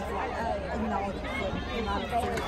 large, like, a large of